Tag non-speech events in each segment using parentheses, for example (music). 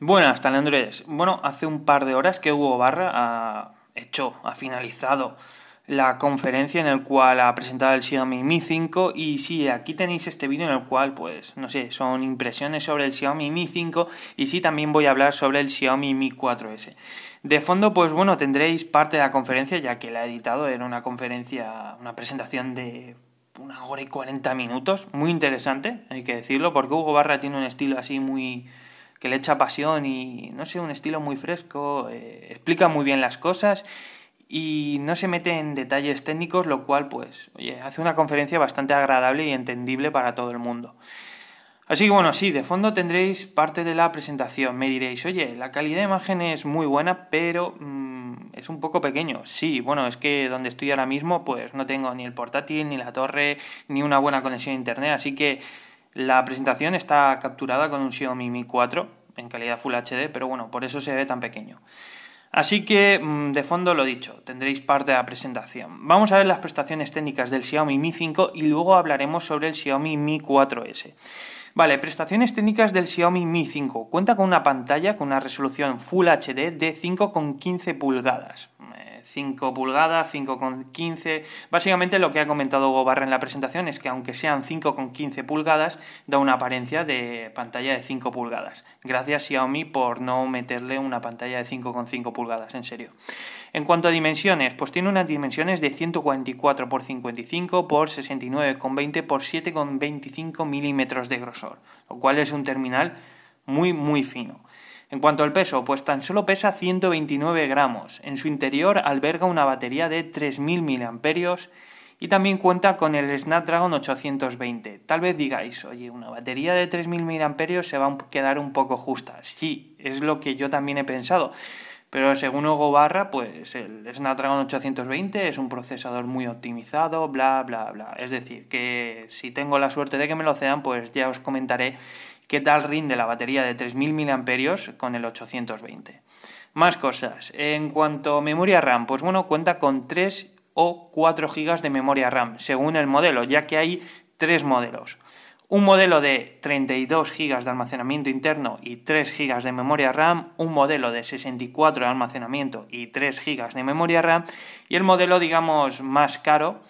Buenas, talandres. Bueno, hace un par de horas que Hugo Barra ha hecho, ha finalizado la conferencia en el cual ha presentado el Xiaomi Mi 5 y sí, aquí tenéis este vídeo en el cual pues no sé, son impresiones sobre el Xiaomi Mi 5 y sí también voy a hablar sobre el Xiaomi Mi 4S. De fondo pues bueno, tendréis parte de la conferencia ya que la he editado, era una conferencia, una presentación de una hora y 40 minutos, muy interesante, hay que decirlo, porque Hugo Barra tiene un estilo así muy que le echa pasión y, no sé, un estilo muy fresco, eh, explica muy bien las cosas y no se mete en detalles técnicos, lo cual, pues, oye, hace una conferencia bastante agradable y entendible para todo el mundo. Así que bueno, sí, de fondo tendréis parte de la presentación. Me diréis, oye, la calidad de imagen es muy buena, pero mm, es un poco pequeño. Sí, bueno, es que donde estoy ahora mismo, pues no tengo ni el portátil, ni la torre, ni una buena conexión a internet, así que la presentación está capturada con un Xiaomi Mi 4 en calidad Full HD, pero bueno, por eso se ve tan pequeño. Así que, mm, de fondo lo dicho, tendréis parte de la presentación. Vamos a ver las prestaciones técnicas del Xiaomi Mi 5 y luego hablaremos sobre el Xiaomi Mi 4S. Vale, prestaciones técnicas del Xiaomi Mi 5. Cuenta con una pantalla con una resolución Full HD de 5,15 pulgadas. 5 pulgadas, 5,15. Básicamente lo que ha comentado Hugo Barra en la presentación es que aunque sean 5,15 pulgadas, da una apariencia de pantalla de 5 pulgadas. Gracias Xiaomi por no meterle una pantalla de 5,5 pulgadas, en serio. En cuanto a dimensiones, pues tiene unas dimensiones de 144 x 55 x 69,20 x 7,25 milímetros de grosor, lo cual es un terminal muy muy fino. En cuanto al peso, pues tan solo pesa 129 gramos. En su interior alberga una batería de 3.000 mAh y también cuenta con el Snapdragon 820. Tal vez digáis, oye, una batería de 3.000 mAh se va a quedar un poco justa. Sí, es lo que yo también he pensado. Pero según Hugo Barra, pues el Snapdragon 820 es un procesador muy optimizado, bla, bla, bla. Es decir, que si tengo la suerte de que me lo cedan, pues ya os comentaré qué tal rinde la batería de 3.000 mAh con el 820. Más cosas. En cuanto a memoria RAM, pues bueno, cuenta con 3 o 4 GB de memoria RAM, según el modelo, ya que hay tres modelos. Un modelo de 32 GB de almacenamiento interno y 3 GB de memoria RAM, un modelo de 64 de almacenamiento y 3 GB de memoria RAM, y el modelo, digamos, más caro,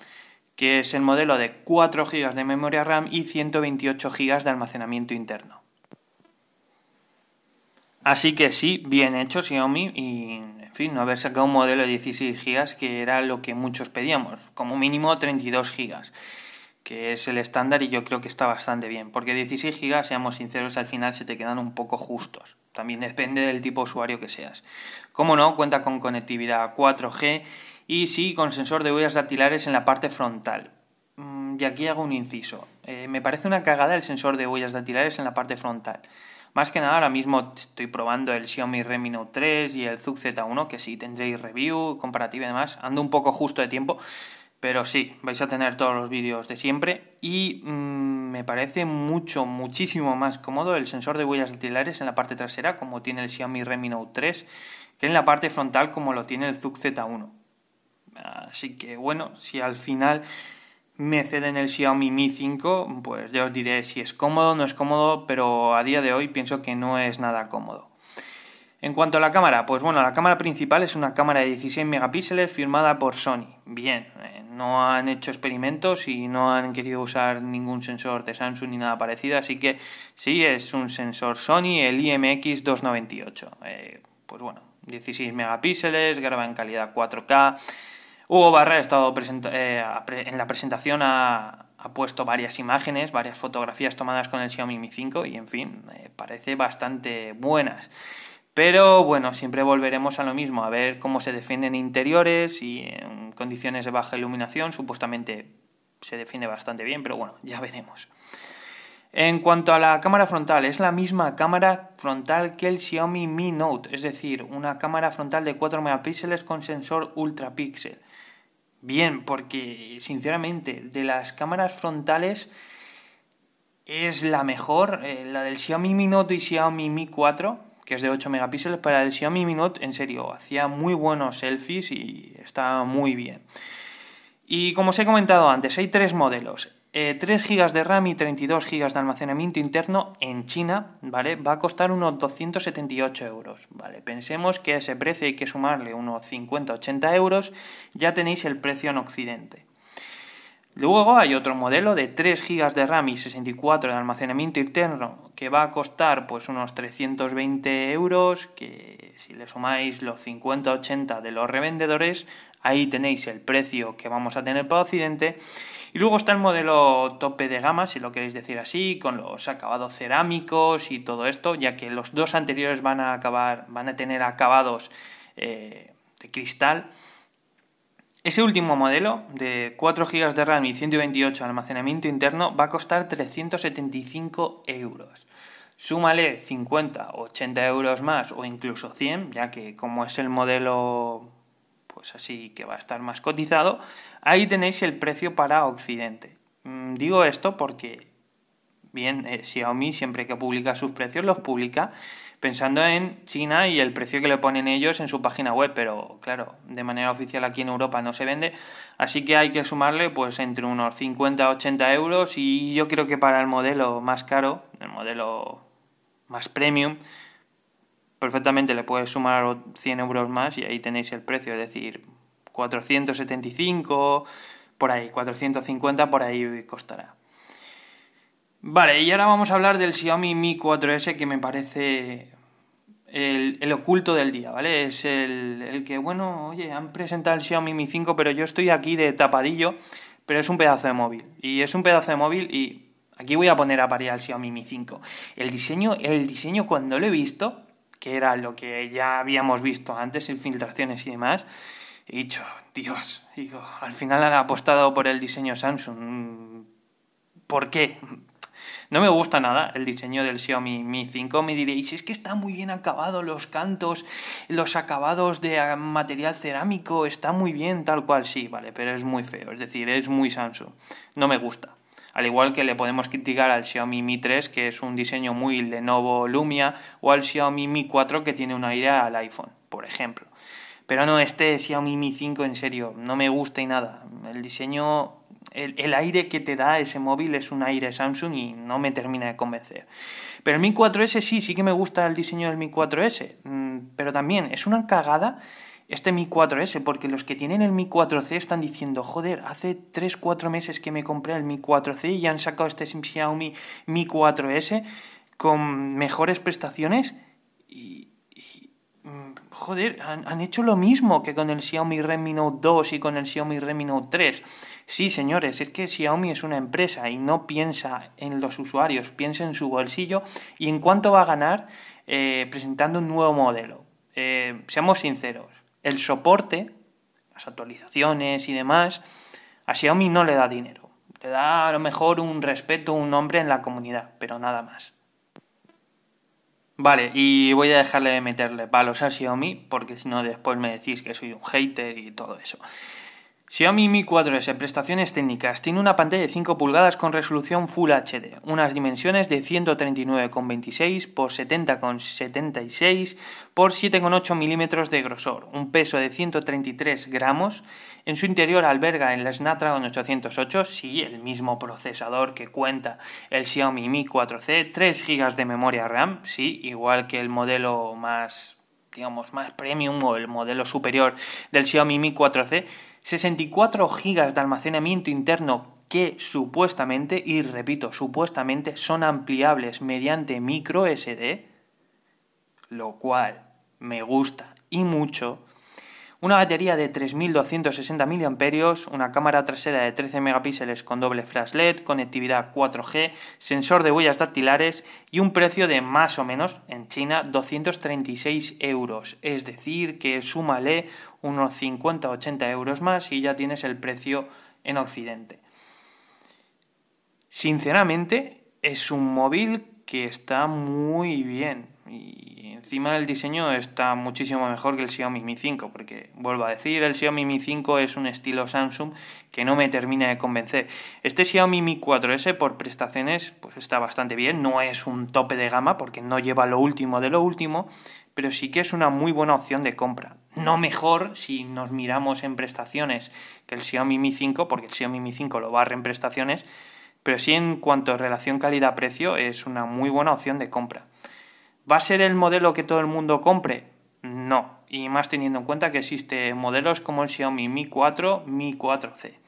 que es el modelo de 4 GB de memoria RAM y 128 GB de almacenamiento interno. Así que sí, bien hecho Xiaomi y, en fin, no haber sacado un modelo de 16 GB que era lo que muchos pedíamos, como mínimo 32 GB, que es el estándar y yo creo que está bastante bien, porque 16 GB, seamos sinceros, al final se te quedan un poco justos. También depende del tipo de usuario que seas. Como no, cuenta con conectividad 4G y sí con sensor de huellas dactilares en la parte frontal. Mm, y aquí hago un inciso. Eh, me parece una cagada el sensor de huellas dactilares en la parte frontal. Más que nada ahora mismo estoy probando el Xiaomi Redmi Note 3 y el Zug Z1, que sí tendréis review, comparativa y demás. Ando un poco justo de tiempo, pero sí, vais a tener todos los vídeos de siempre. Y mm, me parece mucho, muchísimo más cómodo el sensor de huellas dactilares en la parte trasera, como tiene el Xiaomi Redmi Note 3, que en la parte frontal, como lo tiene el Zug Z1. Así que bueno, si al final me ceden el Xiaomi Mi 5, pues ya os diré si es cómodo o no es cómodo, pero a día de hoy pienso que no es nada cómodo. En cuanto a la cámara, pues bueno, la cámara principal es una cámara de 16 megapíxeles firmada por Sony. Bien, eh, no han hecho experimentos y no han querido usar ningún sensor de Samsung ni nada parecido, así que sí, es un sensor Sony, el IMX298. Eh, pues bueno, 16 megapíxeles, graba en calidad 4K. Hugo Barra ha estado eh, en la presentación ha, puesto varias imágenes, varias fotografías tomadas con el Xiaomi Mi 5 y en fin, parece bastante buenas. Pero bueno, siempre volveremos a lo mismo, a ver cómo se defienden interiores y en condiciones de baja iluminación, supuestamente se defiende bastante bien, pero bueno, ya veremos. En cuanto a la cámara frontal, es la misma cámara frontal que el Xiaomi Mi Note, es decir, una cámara frontal de 4 megapíxeles con sensor ultra píxel. Bien, porque sinceramente, de las cámaras frontales es la mejor, eh, la del Xiaomi Mi Note y Xiaomi Mi 4, que es de 8 megapíxeles, para el Xiaomi Mi Note, en serio, hacía muy buenos selfies y está muy bien. Y como os he comentado antes, hay tres modelos. 3 GB de RAM y 32 GB de almacenamiento interno en China, ¿vale? Va a costar unos 278 euros, ¿vale? Pensemos que a ese precio hay que sumarle unos 50-80 euros, ya tenéis el precio en Occidente. Luego hay otro modelo de 3 GB de RAM y 64 de almacenamiento interno que va a costar pues unos 320 euros, que si le sumáis los 50-80 de los revendedores, ahí tenéis el precio que vamos a tener para Occidente. Y luego está el modelo tope de gama, si lo queréis decir así, con los acabados cerámicos y todo esto, ya que los dos anteriores van a acabar, van a tener acabados eh, de cristal. Ese último modelo de 4 GB de RAM y 128 de almacenamiento interno va a costar 375 euros. Súmale 50 o 80 euros más o incluso 100, ya que como es el modelo pues así que va a estar más cotizado, ahí tenéis el precio para Occidente. Mm, digo esto porque, bien, eh, Xiaomi siempre que publica sus precios los publica pensando en China y el precio que le ponen ellos en su página web, pero claro, de manera oficial aquí en Europa no se vende, así que hay que sumarle pues entre unos 50 a 80 euros y yo creo que para el modelo más caro, el modelo más premium, perfectamente le puedes sumar 100 euros más y ahí tenéis el precio, es decir, 475, por ahí, 450 por ahí costará. Vale, y ahora vamos a hablar del Xiaomi Mi 4S que me parece el, oculto del día, ¿vale? Es el, el, que, bueno, oye, han presentado el Xiaomi Mi 5, pero yo estoy aquí de tapadillo, pero es un pedazo de móvil. Y es un pedazo de móvil y aquí voy a poner a parir al Xiaomi Mi 5. El diseño, el diseño cuando lo he visto, que era lo que ya habíamos visto antes, sin filtraciones y demás, he dicho, Dios, digo, al final han apostado por el diseño Samsung. ¿Por qué? No me gusta nada el diseño del Xiaomi Mi 5. Me diréis, es que está muy bien acabado los cantos, los acabados de material cerámico, está muy bien, tal cual, sí, vale, pero es muy feo, es decir, es muy Samsung. No me gusta. Al igual que le podemos criticar al Xiaomi Mi 3, que es un diseño muy Lenovo Lumia, o al Xiaomi Mi 4, que tiene una aire al iPhone, por ejemplo. Pero no, este Xiaomi Mi 5, en serio, no me gusta y nada. El diseño el, aire que te da ese móvil es un aire Samsung y no me termina de convencer. Pero el Mi 4S sí, sí que me gusta el diseño del Mi 4S, mm, pero también es una cagada este Mi 4S, porque los que tienen el Mi 4C están diciendo, joder, hace 3-4 meses que me compré el Mi 4C y han sacado este Xiaomi Mi 4S con mejores prestaciones y, mm, joder, han, han, hecho lo mismo que con el Xiaomi Redmi Note 2 y con el Xiaomi Redmi Note 3. Sí, señores, es que Xiaomi es una empresa y no piensa en los usuarios, piensa en su bolsillo y en cuánto va a ganar eh, presentando un nuevo modelo. Eh, seamos sinceros, el soporte, las actualizaciones y demás, a Xiaomi no le da dinero. Le da a lo mejor un respeto, un nombre en la comunidad, pero nada más. Vale, y voy a dejarle de meterle palos a Xiaomi, porque si no después me decís que soy un hater y todo eso. Xiaomi Mi 4S, prestaciones técnicas. Tiene una pantalla de 5 pulgadas con resolución Full HD, unas dimensiones de 139,26 x 70,76 x 7,8 milímetros de grosor, un peso de 133 gramos. En su interior alberga el Snapdragon 808, sí, el mismo procesador que cuenta el Xiaomi Mi 4C, 3 GB de memoria RAM, sí, igual que el modelo más digamos, más premium o el modelo superior del Xiaomi Mi 4C 64 GB de almacenamiento interno que supuestamente, y repito, supuestamente son ampliables mediante micro SD, lo cual me gusta y mucho, una batería de 3260 mAh, una cámara trasera de 13 megapíxeles con doble flash LED, conectividad 4G, sensor de huellas dactilares y un precio de más o menos en China 236 euros. Es decir, que súmale unos 50-80 euros más y ya tienes el precio en Occidente. Sinceramente, es un móvil que está muy bien y encima el diseño está muchísimo mejor que el Xiaomi Mi 5, porque vuelvo a decir, el Xiaomi Mi 5 es un estilo Samsung que no me termina de convencer. Este Xiaomi Mi 4S por prestaciones pues está bastante bien, no es un tope de gama porque no lleva lo último de lo último, pero sí que es una muy buena opción de compra. No mejor si nos miramos en prestaciones que el Xiaomi Mi 5, porque el Xiaomi Mi 5 lo barre en prestaciones, Pero sí en cuanto a relación calidad-precio es una muy buena opción de compra. ¿Va a ser el modelo que todo el mundo compre? No, y más teniendo en cuenta que existen modelos como el Xiaomi Mi 4, Mi 4C.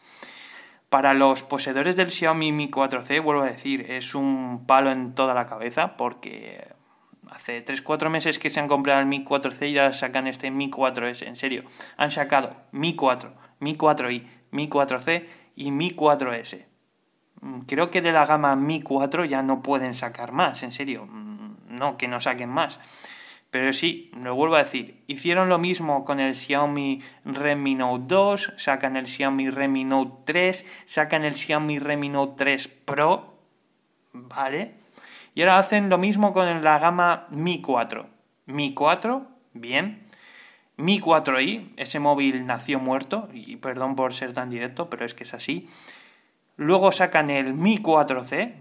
Para los poseedores del Xiaomi Mi 4C, vuelvo a decir, es un palo en toda la cabeza porque hace 3-4 meses que se han comprado el Mi 4C y ya sacan este Mi 4S, en serio. Han sacado Mi 4, Mi 4i, Mi 4C y Mi 4S. Mm, creo que de la gama Mi 4 ya no pueden sacar más, en serio. Que no saquen más. Pero sí, lo vuelvo a decir, hicieron lo mismo con el Xiaomi Redmi Note 2, sacan el Xiaomi Redmi Note 3, sacan el Xiaomi Redmi Note 3 Pro, ¿vale? Y ahora hacen lo mismo con la gama Mi 4. Mi 4, bien. Mi 4i, ese móvil nació muerto, y perdón por ser tan directo, pero es que es así. Luego sacan el Mi 4C,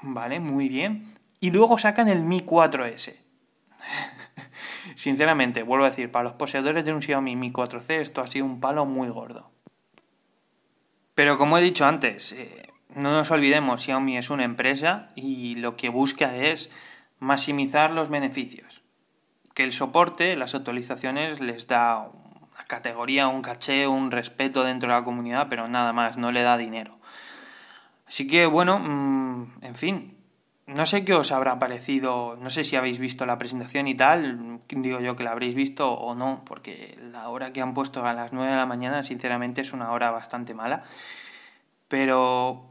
¿vale? Muy bien. Y luego sacan el Mi 4S. (laughs) Sinceramente, vuelvo a decir, para los poseedores de un Xiaomi Mi 4C esto ha sido un palo muy gordo. Pero como he dicho antes, eh, no nos olvidemos, Xiaomi es una empresa y lo que busca es maximizar los beneficios. Que el soporte, las actualizaciones les da una categoría, un caché, un respeto dentro de la comunidad, pero nada más, no le da dinero. Así que bueno, mm, en fin, no sé qué os habrá parecido, no sé si habéis visto la presentación y tal, digo yo que la habréis visto o no, porque la hora que han puesto a las 9 de la mañana sinceramente es una hora bastante mala, pero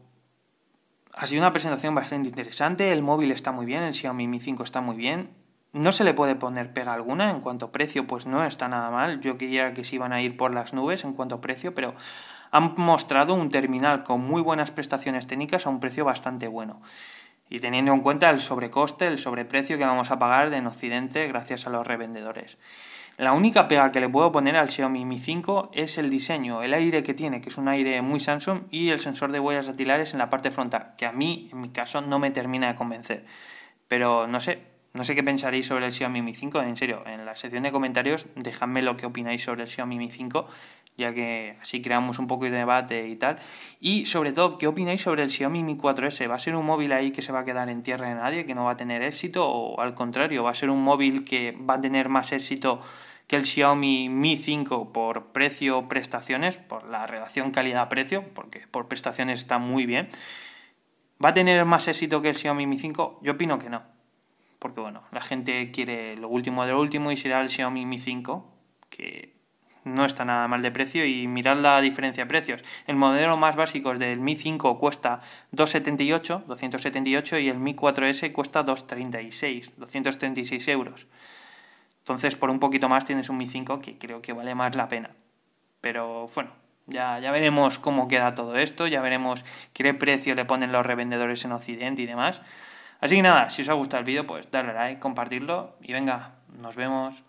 ha sido una presentación bastante interesante, el móvil está muy bien, el Xiaomi Mi 5 está muy bien, no se le puede poner pega alguna, en cuanto a precio pues no está nada mal, yo quería que se iban a ir por las nubes en cuanto a precio, pero han mostrado un terminal con muy buenas prestaciones técnicas a un precio bastante bueno. Y teniendo en cuenta el sobrecoste, el sobreprecio que vamos a pagar en Occidente gracias a los revendedores. La única pega que le puedo poner al Xiaomi Mi 5 es el diseño, el aire que tiene, que es un aire muy Samsung, y el sensor de huellas dactilares en la parte frontal, que a mí, en mi caso, no me termina de convencer. Pero no sé, no sé qué pensaréis sobre el Xiaomi Mi 5, en serio, en la sección de comentarios dejadme lo que opináis sobre el Xiaomi Mi 5 ya que así creamos un poco de debate y tal. Y sobre todo, ¿qué opináis sobre el Xiaomi Mi 4S? ¿Va a ser un móvil ahí que se va a quedar en tierra de nadie, que no va a tener éxito? ¿O al contrario, va a ser un móvil que va a tener más éxito que el Xiaomi Mi 5 por precio-prestaciones, por la relación calidad-precio, porque por prestaciones está muy bien? ¿Va a tener más éxito que el Xiaomi Mi 5? Yo opino que no. Porque bueno, la gente quiere lo último de lo último y será el Xiaomi Mi 5, que no está nada mal de precio y mirad la diferencia de precios. El modelo más básico del Mi 5 cuesta 278, 278 y el Mi 4S cuesta 236, 236 euros. Entonces por un poquito más tienes un Mi 5 que creo que vale más la pena. Pero bueno, ya, ya veremos cómo queda todo esto, ya veremos qué precio le ponen los revendedores en Occidente y demás. Así que nada, si os ha gustado el vídeo, pues darle like, compartirlo y venga, nos vemos.